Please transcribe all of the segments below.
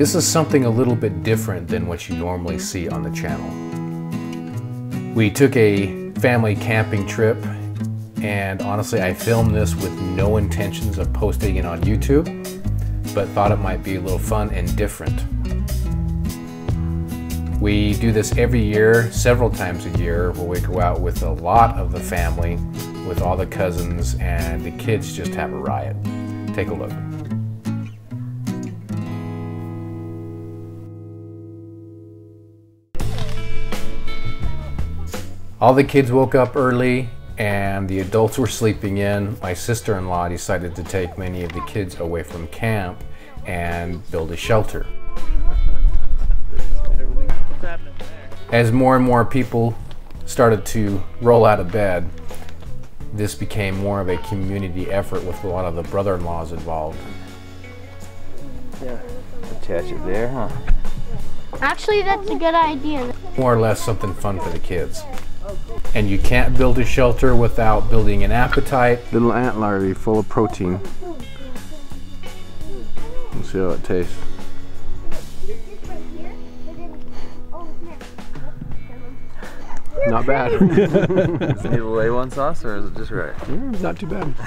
This is something a little bit different than what you normally see on the channel. We took a family camping trip and honestly I filmed this with no intentions of posting it on YouTube but thought it might be a little fun and different. We do this every year, several times a year, where we go out with a lot of the family, with all the cousins, and the kids just have a riot. Take a look. All the kids woke up early and the adults were sleeping in. My sister-in-law decided to take many of the kids away from camp and build a shelter. As more and more people started to roll out of bed, this became more of a community effort with a lot of the brother-in-laws involved. Yeah, attach it there, huh? Actually, that's a good idea. More or less something fun for the kids. And you can't build a shelter without building an appetite. Little ant larvae full of protein. Let's see how it tastes. Not bad. Does it need a A1 sauce or is it just right? Mm, not too bad.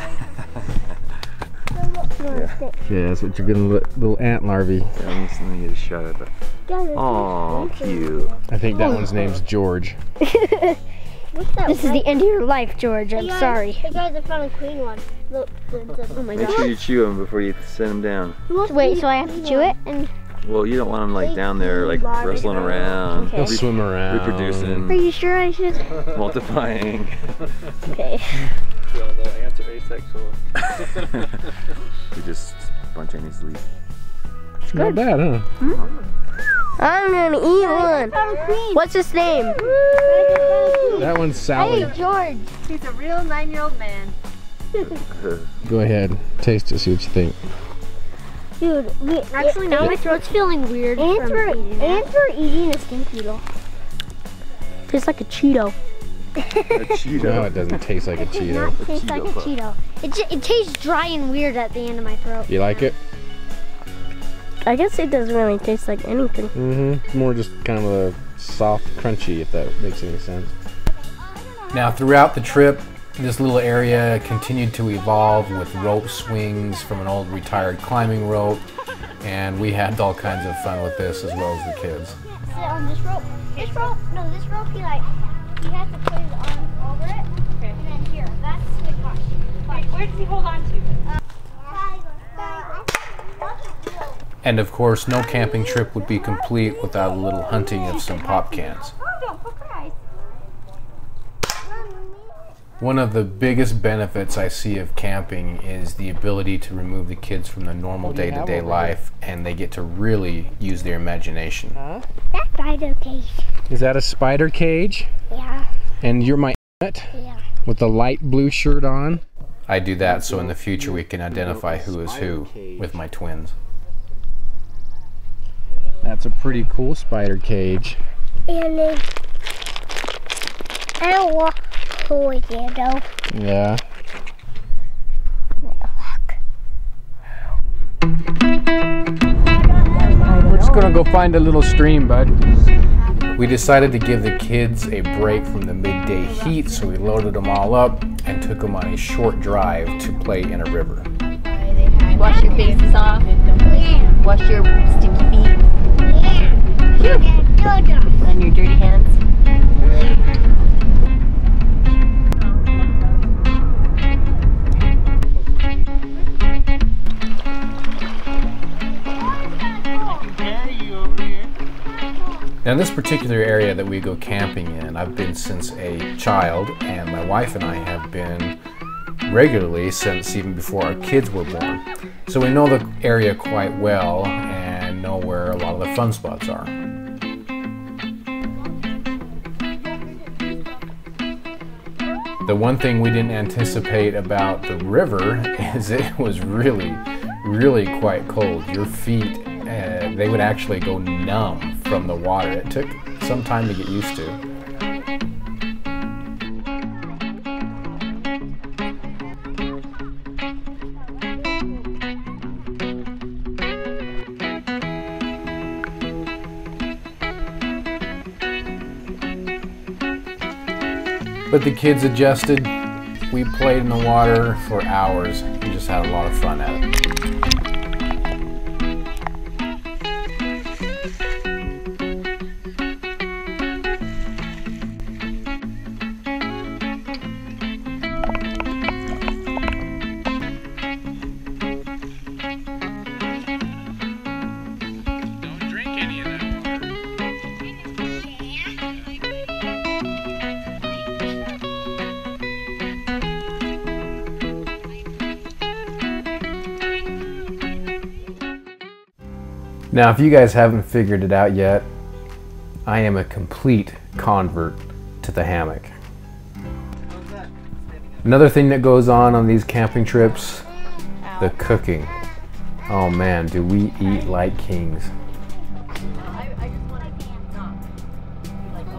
yeah. yeah, that's what you're getting, little ant larvae. Yeah, I'm just gonna get a shot at it. Oh, cute. I think that one's name's George. this is the end of your life, George. I'm hey guys, sorry. Hey guys, I found a clean one. Look, oh my Make god. sure you chew them before you send them down. Wait, so I have to chew it? and Well, you don't want them like down there, like wrestling around. Okay. He'll swim around. Reproducing. Are you sure I should? multiplying. Okay. the ants are asexual. we just spontaneously. It's not bad, huh? Hmm? I'm gonna eat one. What's his name? That one's Sally. Hey, George. He's a real nine-year-old man. Go ahead, taste it, see what you think. Dude, we, Actually, now my throat's feeling weird. ants from eating it. ants were eating a stink beetle. Tastes like a Cheeto. A Cheeto. No, it doesn't taste like a It does Cheeto. not taste like a Cheeto It, it tastes dry and weird at the end of my throat. You like it? I guess it doesn't really taste like anything. Mm-hmm. More just kind of a soft, crunchy, if that makes any sense. Now, throughout the trip, this little area continued to evolve with rope swings from an old retired climbing rope, and we had all kinds of fun with this as well as the kids. Sit on this rope. This rope, no, this rope, he like, he has to put his arms over it. Okay. And then here, that's the watch. Wait, where does he hold on to? Uh, and of course, no camping trip would be complete without a little hunting of some pop cans. One of the biggest benefits I see of camping is the ability to remove the kids from the normal day to day life and they get to really use their imagination. That's spider cage. Is that a spider cage? Yeah, And you're my it yeah. with the light blue shirt on? I do that so in the future we can identify who is who with my twins. That's a pretty cool spider cage. And then I don't walk towards it though. Yeah. We're just gonna go find a little stream, bud. We decided to give the kids a break from the midday heat, so we loaded them all up and took them on a short drive to play in a river. Wash your faces off. Wash your sticky feet and your dirty hands. Now, this particular area that we go camping in, I've been since a child, and my wife and I have been regularly since even before our kids were born. So we know the area quite well and know where a lot of the fun spots are. The one thing we didn't anticipate about the river is it was really, really quite cold. Your feet, they would actually go numb from the water. It took some time to get used to. But the kids adjusted. We played in the water for hours. We just had a lot of fun at it. Now, if you guys haven't figured it out yet, I am a complete convert to the hammock. Another thing that goes on on these camping trips, the cooking. Oh man, do we eat like kings.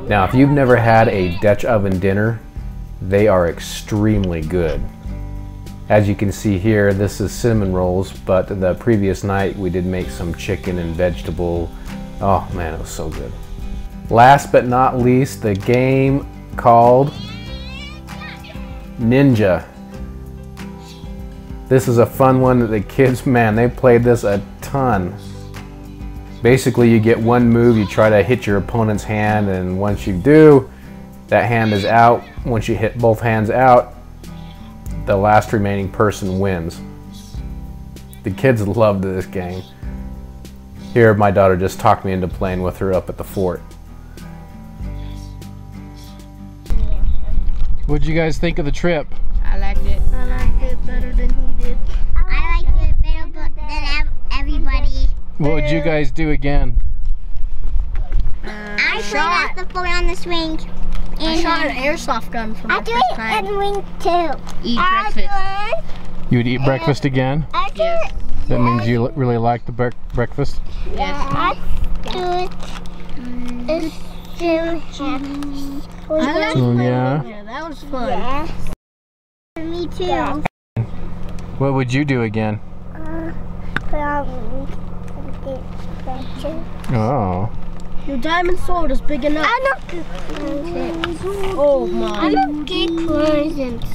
Now, if you've never had a Dutch oven dinner, they are extremely good. As you can see here, this is cinnamon rolls, but the previous night we did make some chicken and vegetable. Oh man, it was so good. Last but not least, the game called Ninja. This is a fun one that the kids, man, they played this a ton. Basically, you get one move, you try to hit your opponent's hand, and once you do, that hand is out. Once you hit both hands out, the last remaining person wins. The kids loved this game. Here, my daughter just talked me into playing with her up at the fort. What'd you guys think of the trip? I liked it. I liked it better than he did. I like it better than everybody. What would you guys do again? I shot at the floor on the swing. I shot an airsoft gun for I my do first it time. and wing too. Eat I breakfast. You would eat breakfast again? I do Yes. That means you li- really like the bre- breakfast? Yes. I do it. It's still I liked Mm, yeah. Yeah, that was fun. Yes. Me too. What would you do again? From Oh. Your diamond sword is big enough. I don't get Oh I don't get presents.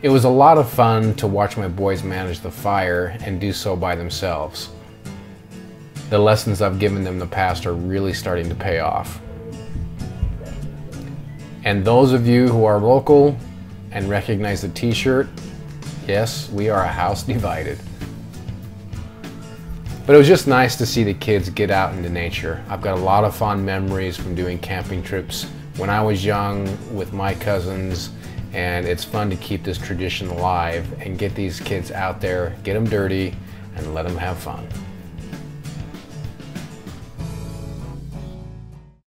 It was a lot of fun to watch my boys manage the fire and do so by themselves. The lessons I've given them in the past are really starting to pay off. And those of you who are local and recognize the t shirt, yes, we are a house divided. But it was just nice to see the kids get out into nature. I've got a lot of fond memories from doing camping trips when I was young with my cousins, and it's fun to keep this tradition alive and get these kids out there, get them dirty, and let them have fun.